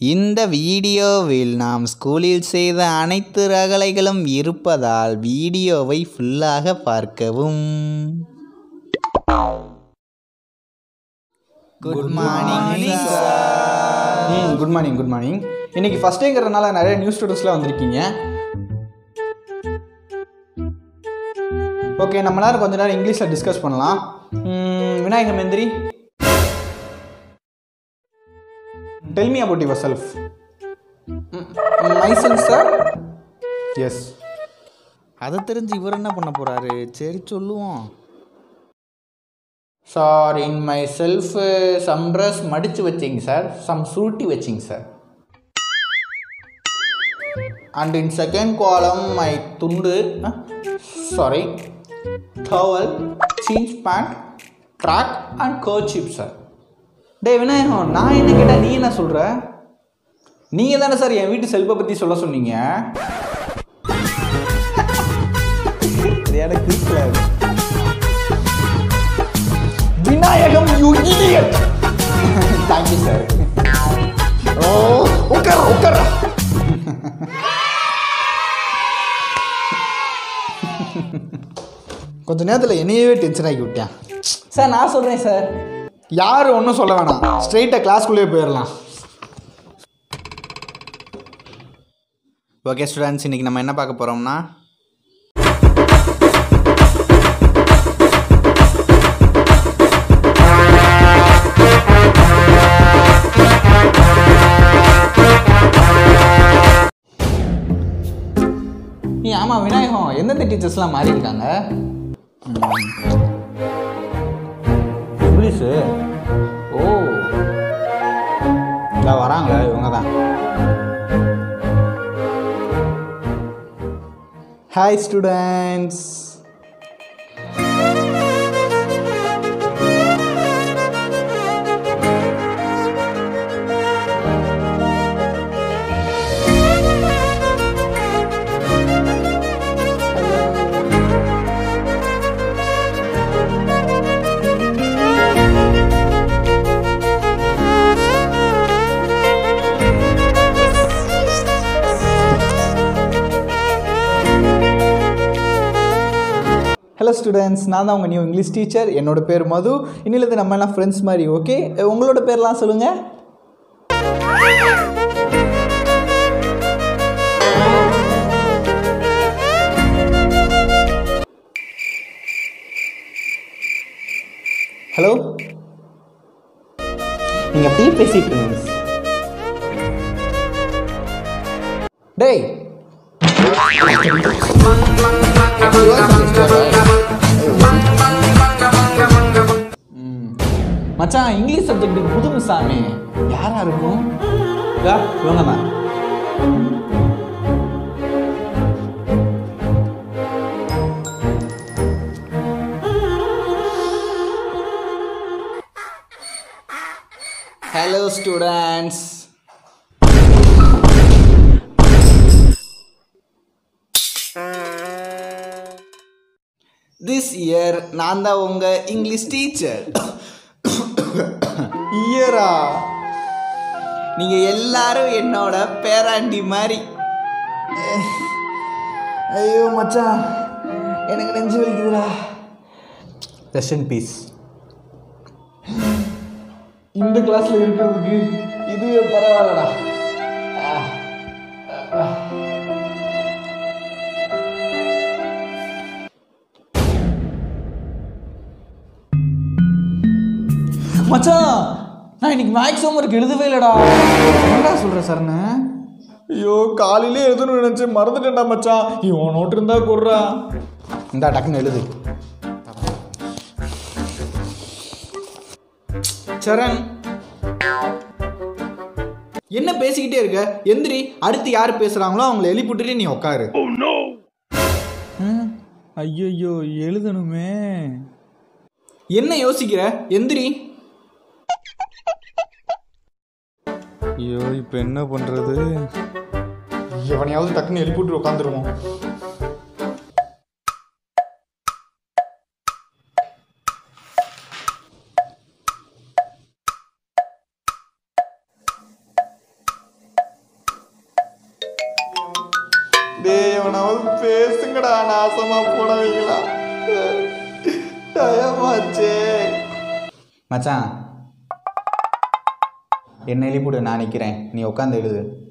இந்த வீடியோவில் நாம் ஸ்கூலில் செய்த அனைத்து ரகளைகளும் இருப்பதால் வீடியோவை ஃபுல்லாக பார்க்கவும். குட் மார்னிங் ம் குட் மார்னிங் குட் மார்னிங் இன்னைக்கு ஃபஸ்ட் டேங்கிறதுனால நிறைய நியூ ஸ்டூடெண்ட்ஸ்லாம் வந்திருக்கீங்க. ஓகே நம்ம நேரம் கொஞ்ச நேரம் இங்கிலீஷில் டிஸ்கஸ் பண்ணலாம். ம், விநாயக மந்திரி tell me about yourself myself sir yes அதை தெரிஞ்சு இவர் என்ன பண்ண போறாரு? சரி சொல்லுவோம். Sir in myself some dress மடித்து வச்சிங்க சார் சம் சுருட்டி வச்சிங்க sir and in second column my துண்டு sorry towel jeans pant track and kerchief sir டே விநாயகம் நான் என்ன கேட்டால் நீ என்ன சொல்கிற நீங்கள் தானே சார் என் வீட்டு செல்ஃபை பற்றி சொல்ல சொன்னீங்க. எனக்கு Vinayakam you idiot thank you sir oh உட்கார உட்கார. கொஞ்ச நேரத்தில் என்னையவே டென்ஷன் ஆக்கி விட்டேன். சார் நான் சொல்கிறேன் சார். யார் ஒன்றும் சொல்ல வேணாம். ஸ்ட்ரெயிட்டாக கிளாஸ்க்குள்ளேயே போயிடலாம். ஓகே ஸ்டூடெண்ட்ஸ் இன்னைக்கு நம்ம என்ன பார்க்க போறோம்னா நீ ஆமாம் விநாயகம். எந்தெந்த டீச்சர்ஸ்லாம் மாறி இருக்காங்க இங்கிலீஷு? ஓ. இல்லை வராங்க இவங்க தான் ஹாய் ஸ்டூடெண்ட்ஸ் ஹலோ ஸ்டூடெண்ட்ஸ் நான் தான் உங்கள் நியூ இங்கிலீஷ் டீச்சர் என்னோட பேர் மது. இன்னிலேருந்து நம்ம எல்லாம் ஃப்ரெண்ட்ஸ் மாதிரி ஓகே உங்களோட பேர்லாம் சொல்லுங்கள் ஹலோ நீங்கள் அப்படியே பேசிட்டு இருங்க டேய் மச்சான் இங்கிலீஷ் சப்ஜெக்ட்டுக்கு புது மிஸ் ஆமே. யாரா இருக்கும்? இவங்க தான். ஹலோ ஸ்டூடெண்ட்ஸ் இயர் நான் தான் உங்கள் இங்கிலீஷ் டீச்சர் இயரா நீங்கள் எல்லாரும் என்னோட பேராண்டி மாதிரி. ஐயோ மச்சான். எனக்கு நெஞ்சு வலிக்குதுடா. இன் பீஸ் இந்த கிளாஸ்ல இருக்கிறதுக்கு இதுவே பரவாயில்லடா. மச்சான் நான் இன்னைக்கு மேக்ஸ் ஹோம்ஒர்க் எழுதவே இல்லடா. என்னடா சொல்ற சரண? ஐயோ காலையிலே எழுதணும்னு நினைச்சேன். மறந்துட்டேன்டா மச்சான் இவன் நோட்டு இருந்தா கொடுறா. இந்தா டக்குன்னு எழுது. சரண். என்ன பேசிக்கிட்டே இருக்க? எந்திரி அடுத்து யார் பேசுறாங்களோ அவங்கள எழுப்பிட்டுட்டு நீ உட்காரு ஐயோ எழுதணுமே. என்ன யோசிக்கிற? எந்திரி. ஐயோ இப்போ என்ன பண்ணுறது எவனையாவது டக்குன்னு எழுப்பிட்டு உட்காந்துருவோம் எவனாவது பேசுங்கடா நாசமா போடவீங்களா டயமாச்சே மச்சான் என்ன எழுப்பிடு நான் நிற்கிறேன். நீ உட்காந்து எழுது.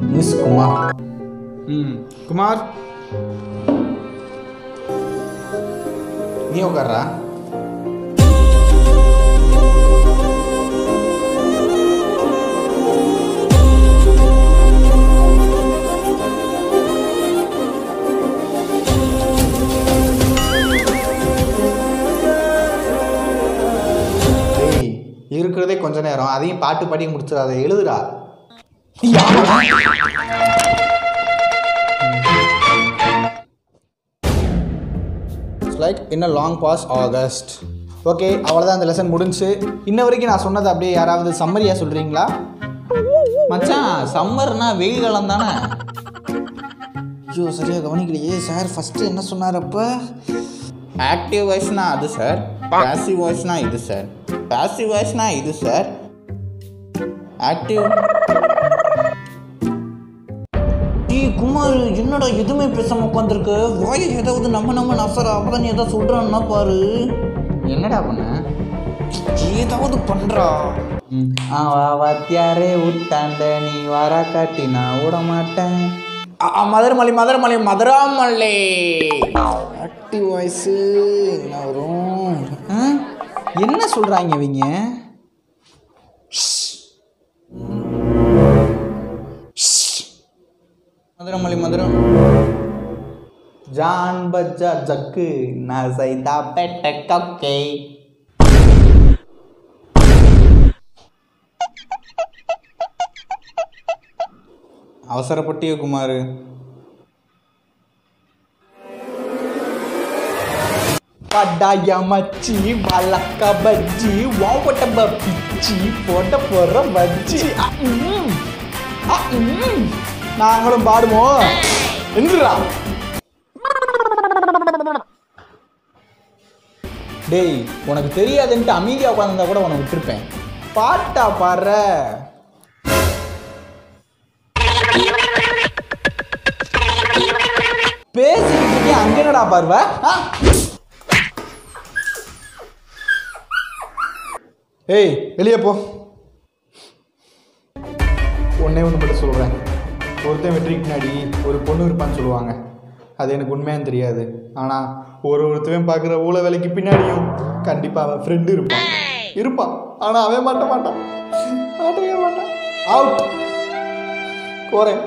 மிஸ் குமார். ம் குமார். நீ உட்கார்றா. கொஞ்ச நேரம். அதையும் பாட்டு பாடி முடிச்சிடாத எழுதுடா. லைக் இன்னும் லாங் பாஸ் ஆகஸ்ட் ஓகே அவ்வளோதான் அந்த லெசன் முடிஞ்சு. இன்ன வரைக்கும் நான் சொன்னது அப்படியே யாராவது சம்மரியாக சொல்கிறீங்களா மச்சான் சம்மர்னா வெயில் காலம் தானே? ஐயோ சரியாக கவனிக்கலையே சார் ஃபஸ்ட்டு என்ன சொன்னார் அப்போ? ஆக்டிவ் வாய்ஸ்னா அது சார் பேசிவ் வாய்ஸ்னா இது சார் பாசிவ் வாய்ஸ்னா இது சார் ஆக்டிவ் ஏய் குமார் என்னடா எதுவுமே பேசாம உட்காந்துருக்க வாயை ஏதாவது நம்ம நம்ம நசரா அப்பதான் நீ ஏதாவது சொல்றான்னா பாரு. என்னடா பண்ண? ஏதாவது பண்றா. வாத்தியாரே விட்டாண்ட நீ வர காட்டி நான் விட மாட்டேன். மதுரமலை மதுரமலை மதுராமலை ஆக்டிவ் வாய்ஸு என்ன வரும்? ஆ? என்ன சொல்றாங்க இவங்க? மதுரமலை மதுரம் ஜான் பஜ்ஜா ஜக்கு. நான் சைதா பெட்ட கக்கே. அவசரப்பட்டிய குமார் பட்டாயா மச்சி வழக்க பஜ்ஜி வாவட்ட பிச்சி போட்ட போற பஜ்ஜி நாங்களும் பாடுவோம். என்றா டேய் உனக்கு தெரியாதுன்ட்டு அமைதியா உட்காந்துருந்தா கூட உனக்கு விட்டுருப்பேன். பாட்டா பாடுற. பேசிக்கிட்டு அங்கே என்னடா பார்வ ஏய் வெளியே போ. ஒன்னே ஒன்று மட்டும் சொல்கிறேன் ஒருத்தன் வெற்றிக்கு பின்னாடி ஒரு பொண்ணு இருப்பான்னு சொல்லுவாங்க. அது எனக்கு உண்மையான்னு தெரியாது. ஆனால் ஒரு ஒருத்தவன் பார்க்குற ஊழ வேலைக்கு பின்னாடியும் கண்டிப்பாக அவன் ஃப்ரெண்டு இருப்பான். இருப்பான். ஆனால் அவன் மாட்ட மாட்டான். மாட்டவே மாட்டான். அவுட் போகிறேன்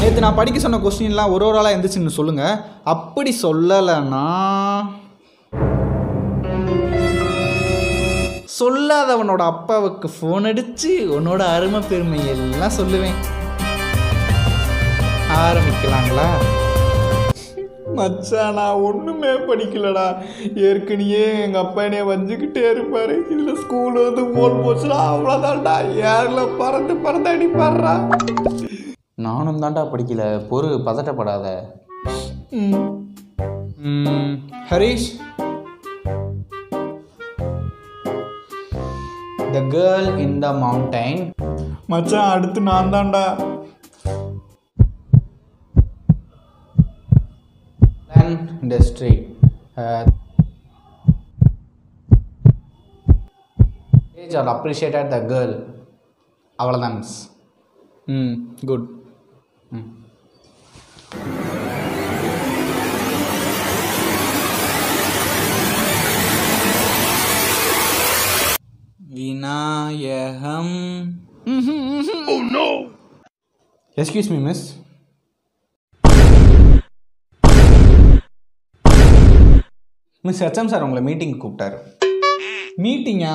நேற்று நான் படிக்க சொன்ன கொஸ்டின்லாம் ஒரு ஒரு ஆளாக இருந்துச்சுன்னு சொல்லுங்கள் அப்படி சொல்லலைன்னா சொல்லாதவனோட அப்பாவுக்கு ஃபோன் அடித்து உன்னோட அருமை பெருமை எல்லாம் சொல்லுவேன். ஆரம்பிக்கலாங்களா? மச்சான் நான் ஒன்றுமே படிக்கலடா. ஏற்கனவே எங்கள் அப்பா என்னைய வஞ்சிக்கிட்டே இருப்பார். இதில் ஸ்கூல் வந்து போன் போச்சுடா அவ்வளோதான்டா யாரில் பறந்து பறந்து அடிப்பாடுறா நானும் தான்டா படிக்கல. பொறு பதட்டப்படாத. Harish the girl in the mountain மச்சான் அடுத்து நான் தான்டா. Industry are appreciated the girl அவ்வளோதான் மிஸ் ம் குட் ம். Vinayakam. Excuse me miss miss HM sir உங்களை மீட்டிங் கூப்பிட்டாரு. மீட்டிங்கா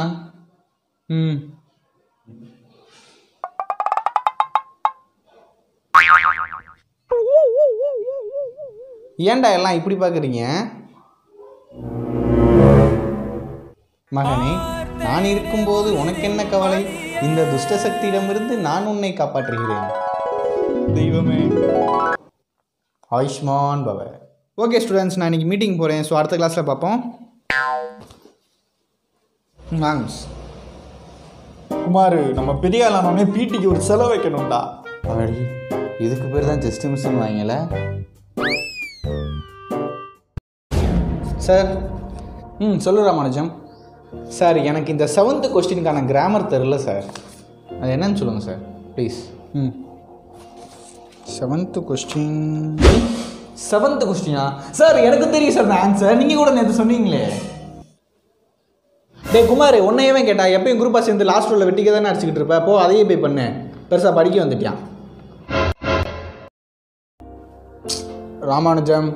ம். ஏன்டா எல்லாம் இப்படி பார்க்குறீங்க? மகனே நான் இருக்கும்போது உனக்கு என்ன கவலை? இந்த துஷ்ட சக்தியிடமிருந்து நான் உன்னை காப்பாற்றுகிறேன். தெய்வமே. ஆயுஷ்மான் பவ. ஓகே ஸ்டூடெண்ட்ஸ் நான் இன்னைக்கு மீட்டிங் போகிறேன் ஸோ அடுத்த கிளாஸில் பார்ப்போம். Miss. குமார் நம்ம பெரிய ஆளானோடனே பிடிக்கு ஒரு செலவு வைக்கணும்டா. அப்படி இதுக்கு பேர் தான் ஜஸ்ட் மிஸ்ன்னு வாங்கல. சார் ம் சொல்லு ராமானுஜம். சார் எனக்கு இந்த செவன்த்து கொஸ்டினுக்கான கிராமர் தெரில சார். அது என்னன்னு சொல்லுங்கள் சார் ப்ளீஸ் ம். செவன்த்து கொஸ்டின் செவன்த்து கொஸ்டினா சார் எனக்கு தெரியும் சார் ஆன்சர் நீங்கள் கூட நேற்று சொன்னீங்களே. டேய் குமார் உன்னையவே கேட்டா? எப்பயும் குரூப்பாக சேர்ந்து லாஸ்ட் ரோல வெட்டிக்க தானே அடிச்சுக்கிட்டு இருப்ப? போ அதையே போய் பண்ணு. பெருசாக படிக்க வந்துட்டியான் ராமானுஜம்.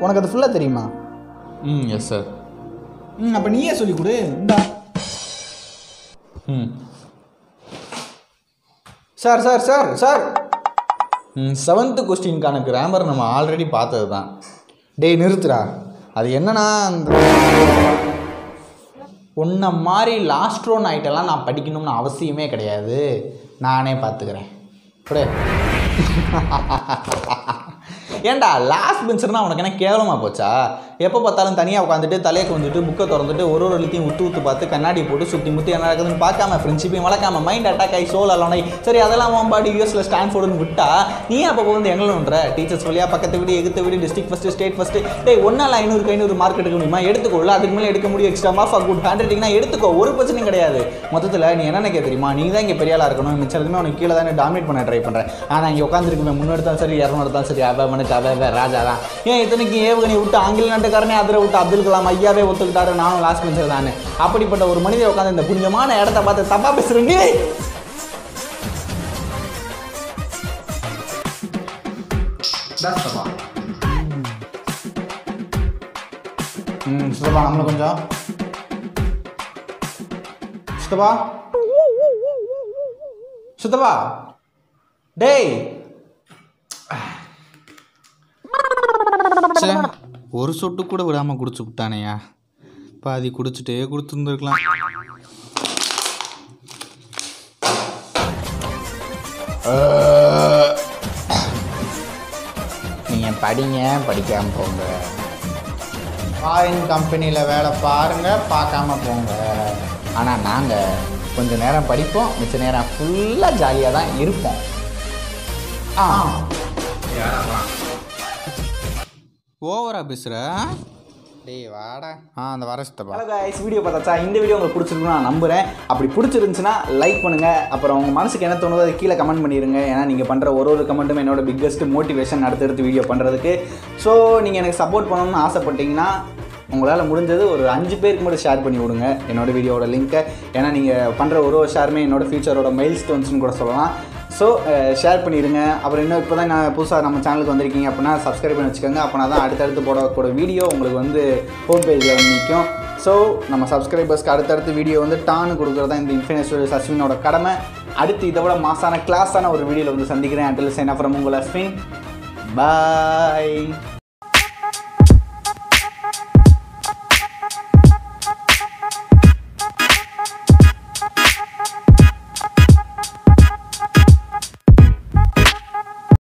உனக்கு அது ஃபுல்லாக தெரியுமா? ம் எஸ் சார் ம் அப்போ நீயே சொல்லி கொடு. இந்தா. ம். Sir sir sir sir. ம் செவன்த்து கொஸ்டினுக்கான கிராமர் நம்ம ஆல்ரெடி பார்த்தது தான் டேய் நிறுத்துடா. அது என்னன்னா அந்த உன்னை மாதிரி லாஸ்ட் ரோன் ஆகிட்டெல்லாம் நான் படிக்கணும்னு அவசியமே கிடையாது. நானே பார்த்துக்கிறேன் ஏன்டா லாஸ்ட் பெஞ்சர்னா உனக்கு என்ன கேவலமாக போச்சா? எப்போ பார்த்தாலும் தனியாக உட்காந்துட்டு தலையை வந்துட்டு புக்கை திறந்துட்டு ஒரு ஒரு எழுத்தையும் உத்து உத்து பார்த்து கண்ணாடி போட்டு சுற்றி முற்றி என்ன நடக்குதுன்னு பார்க்காம ஃப்ரெண்ட்ஷிப்பையும் வளர்க்காம மைண்ட் அட்டாக் ஆகி சோல் அலோனை சரி அதெல்லாம் ஓம்பாடி யூஎஸ்ல ஸ்டான்ஃபோர்டுன்னு விட்டா நீ அப்போ வந்து எங்களோன்ற டீச்சர்ஸ் வழியாக பக்கத்து வீடு எகுத்த வீடு district first state first day ஒன்றால் ஐநூறுக்கு ஐநூறு மார்க் எடுக்க முடியுமா? எடுத்துக்கோல அதுக்கு மேலே எடுக்க முடியும் extra mark for good hand ரைட்டிங்னா எடுத்துக்கோ ஒரு பிரச்சனையும் கிடையாது. மொத்தத்தில் நீ என்ன நினைக்க தெரியுமா நீ தான் இங்கே பெரிய ஆளாக இருக்கணும். மிச்சம் எதுவுமே உனக்கு கீழே தான் டாமினேட் பண்ண ட்ரை பண்ணுறேன் ஆனால் இங்கே உட்காந்துருக்குமே முன்னெடுத்தாலும் சரி இரநூறுத்தாலும் சரி அவனுக்கு அவ ராஜா தான் ஏன் இத்தனைக்கு ஏவுகணை விட்டு ஆங்கில நாட்டுக்காரனே அதில் விட்டு அப்துல் கலாம் ஐயாவே ஒத்துக்கிட்டாரு நானும் லாஸ்ட் பெஞ்சர் தானே. அப்படிப்பட்ட ஒரு மனிதன் உட்காந்து இந்த புனிதமான இடத்த பார்த்து தப்பா பேசுறேன். நீ ம் சித்தப்பா நம்மள கொஞ்சம். சித்தப்பா. சித்தப்பா. டேய். ச்சே, ஒரு சொட்டு கூட விடாமல் குடிச்சு விட்டானேயா? பாதி குடிச்சிட்டே கொடுத்துருந்துருக்கலாம் நீங்கள் படிங்க படிக்காமல் போங்க. ஃபாரின் கம்பெனியில் வேலை பாருங்க பார்க்காம போங்க. ஆனால் நாங்கள் கொஞ்ச நேரம் படிப்போம் மிச்ச நேரம் ஃபுல்லாக ஜாலியாக தான் இருப்போம். ஆ. ஓவரா பேசுகிற டேய் வாடா. ஆ அந்த வர சித்தப்பா guys வீடியோ பார்த்தாச்சா? இந்த வீடியோ உங்களுக்கு பிடிச்சிருக்குன்னு நான் நம்புறேன். அப்படி பிடிச்சிருந்துச்சுன்னா லைக் பண்ணுங்க. அப்புறம் உங்க மனசுக்கு என்ன தோணுதோ அதை கீழே கமெண்ட் பண்ணிடுங்க ஏன்னா நீங்கள் பண்ணுற ஒரு ஒரு கமெண்ட்டும் என்னோட பிக்கஸ்ட் மோட்டிவேஷன் அடுத்தடுத்து வீடியோ பண்ணுறதுக்கு ஸோ நீங்கள் எனக்கு சப்போர்ட் பண்ணணும்னு ஆசைப்பட்டீங்கன்னா உங்களால் முடிஞ்சது ஒரு அஞ்சு பேருக்கு மட்டும் ஷேர் பண்ணி விடுங்க என்னோட வீடியோட லிங்க்கை ஏன்னா நீங்கள் பண்ணுற ஒரு ஒரு ஷேருமே என்னோட ஃபியூச்சரோட மைல் ஸ்டோன்ஸ்னு கூட சொல்லலாம். ஸோ ஷேர் uh, பண்ணிடுங்க அப்புறம் இன்னும் இப்போ தான் நான் புதுசாக நம்ம சேனலுக்கு வந்திருக்கீங்க அப்படின்னா சப்ஸ்கிரைப் பண்ணி வச்சுக்கோங்க. அப்படின்னா தான் அடுத்தடுத்து போடக்கூடிய வீடியோ உங்களுக்கு வந்து ஹோம் பேஜில் வந்து நிற்கும் ஸோ நம்ம சப்ஸ்கிரைபர்ஸ்க்கு அடுத்தடுத்து வீடியோ வந்து டான்னு கொடுக்குறது தான் இந்த இன்ஃபினியஸ் அஸ்வினோட கடமை. அடுத்து இதை விட மாசான கிளாஸான ஒரு வீடியோவில் வந்து சந்திக்கிறேன். அண்டில் சைன் அப்புறம் உங்கள் அஸ்வின். பாய்